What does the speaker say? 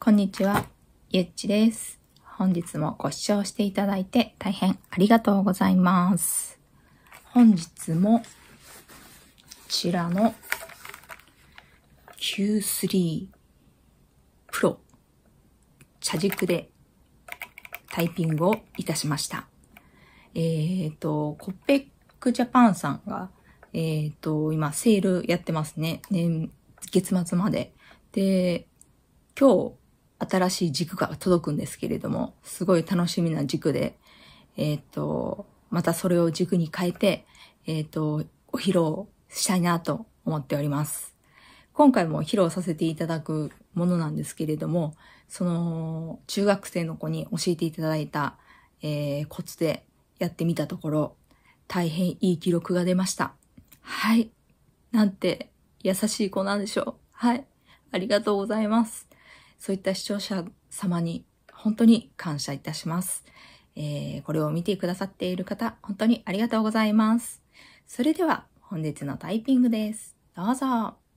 こんにちは、ゆっちです。本日もご視聴していただいて大変ありがとうございます。本日も、こちらの Q3 Pro 茶軸でタイピングをいたしました。えっ、と、コッペックジャパンさんが、えっ、と、今セールやってますね。年、月末まで。で、今日新しい軸が届くんですけれども、すごい楽しみな軸で、えっ、と、またそれを軸に変えて、えっ、と、お披露したいなと思っております。今回も披露させていただくものなんですけれども、その、中学生の子に教えていただいた、えーコツでやってみたところ、大変いい記録が出ました。はい。なんて優しい子なんでしょう。はい。ありがとうございます。そういった視聴者様に本当に感謝いたします。えーこれを見てくださっている方、本当にありがとうございます。それでは本日のタイピングです。どうぞ。